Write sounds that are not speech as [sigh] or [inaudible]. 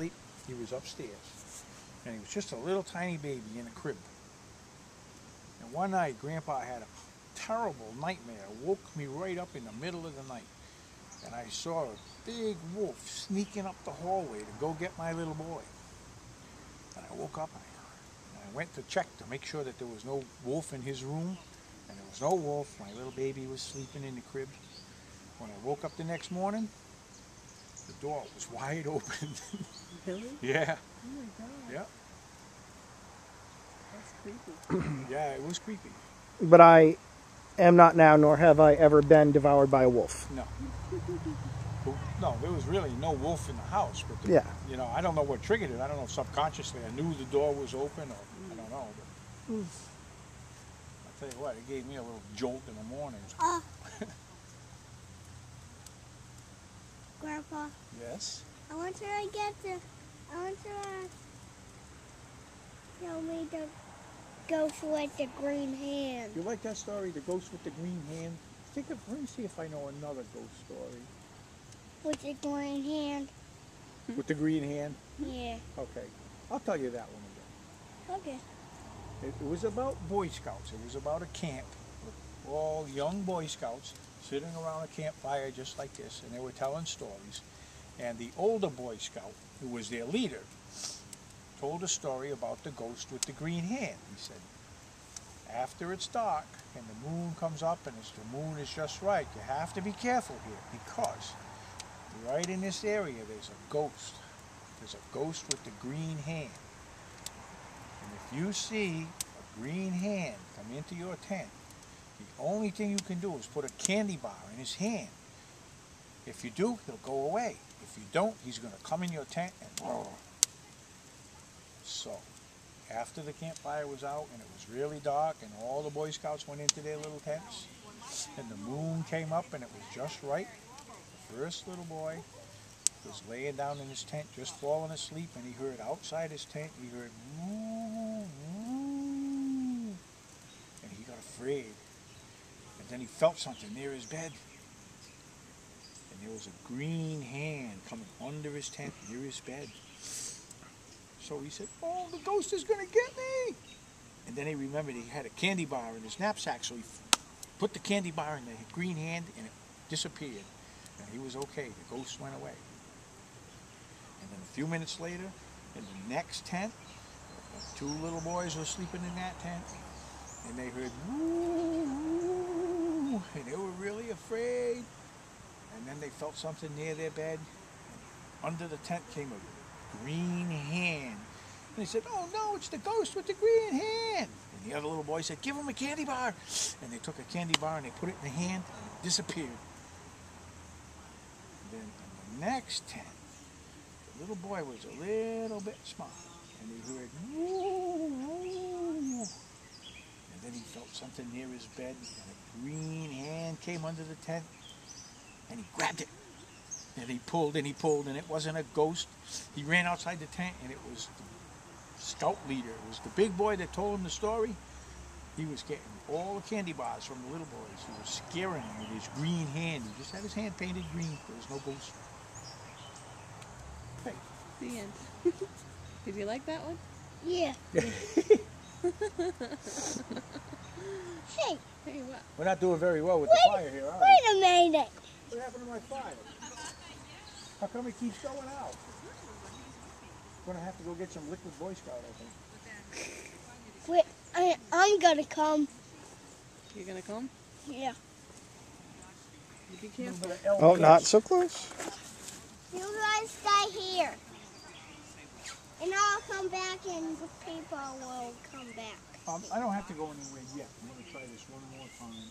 asleep. He was upstairs. And he was just a little tiny baby in a crib. And one night, Grandpa had a terrible nightmare. Woke me right up in the middle of the night. And I saw a big wolf sneaking up the hallway to go get my little boy. And I woke up and I, and I went to check to make sure that there was no wolf in his room. And there was no wolf. My little baby was sleeping in the crib. When I woke up the next morning, the door was wide open. [laughs] Really? yeah, Oh my god. yeah, That's creepy. [clears throat] yeah, it was creepy. But I am not now, nor have I ever been devoured by a wolf. No. No, there was really no wolf in the house. But the, Yeah. you know, I don't know what triggered it. I don't know if subconsciously I knew the door was open or I don't know. But Hmm. I'll tell you what, it gave me a little jolt in the morning. Uh, [laughs] Grandpa, Yes. I want you to get the. I want you to uh, tell me the ghost with the green hand. You like that story, the ghost with the green hand? Think of. Let me see if I know another ghost story With the green hand? with the green hand. Yeah. Okay, I'll tell you that one again. Okay. It, it was about Boy Scouts. It was about a camp with all young Boy Scouts sitting around a campfire just like this, and they were telling stories. And the older Boy Scout, who was their leader, told a story about the ghost with the green hand. He said, after it's dark and the moon comes up and it's, the moon is just right, you have to be careful here because right in this area there's a ghost. There's a ghost with the green hand. And if you see a green hand come into your tent, the only thing you can do is put a candy bar in his hand. If you do, he'll go away. If you don't, he's going to come in your tent and So, after the campfire was out and it was really dark and all the Boy Scouts went into their little tents and the moon came up and it was just right, the first little boy was laying down in his tent, just falling asleep, and he heard outside his tent, he heard moo, moo, and he got afraid. Then he felt something near his bed. And there was a green hand coming under his tent, near his bed. So he said, Oh, the ghost is going to get me. And then he remembered he had a candy bar in his knapsack, so he put the candy bar in the green hand, and it disappeared. And he was okay. The ghost went away. And then a few minutes later, in the next tent, two little boys were sleeping in that tent, and they heard woo, [laughs] and they were really afraid. And then they felt something near their bed. And under the tent came a green hand. And they said, "Oh no, it's the ghost with the green hand." And the other little boy said, "Give him a candy bar." And they took a candy bar and they put it in the hand, and it disappeared. And then in the next tent, the little boy was a little bit smart, and he heard woo. And then he felt something near his bed, and a green hand came under the tent, and he grabbed it. And he pulled and he pulled, and it wasn't a ghost. He ran outside the tent, and it was the scout leader. It was the big boy that told him the story. He was getting all the candy bars from the little boys. He was scaring them with his green hand. He just had his hand painted green. There was no ghost. Hey, The end. [laughs] [laughs] Did you like that one? Yeah. [laughs] [laughs] hey, Hey, what? We're not doing very well with Wait, the fire here, are we? wait a minute. What happened to my fire? How come it keeps going out? I'm Gonna have to go get some liquid Boy Scout, I think. Wait, I, I'm gonna come. You're gonna come? Yeah. You be careful. little bit of Oh, not so close. You guys stay here. And I'll come back and the people will come back. Um, I don't have to go anywhere yet. I'm gonna try this one more time.